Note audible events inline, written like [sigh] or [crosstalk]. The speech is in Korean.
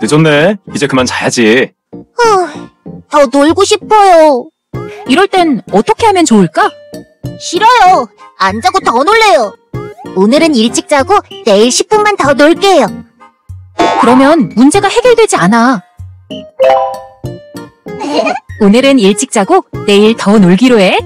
늦었네. 이제 그만 자야지. 후, 더 놀고 싶어요. 이럴 땐 어떻게 하면 좋을까? 싫어요. 안 자고 더 놀래요. 오늘은 일찍 자고 내일 10분만 더 놀게요. 그러면 문제가 해결되지 않아. [laughs] 오늘은 일찍 자고 내일 더 놀기로 해.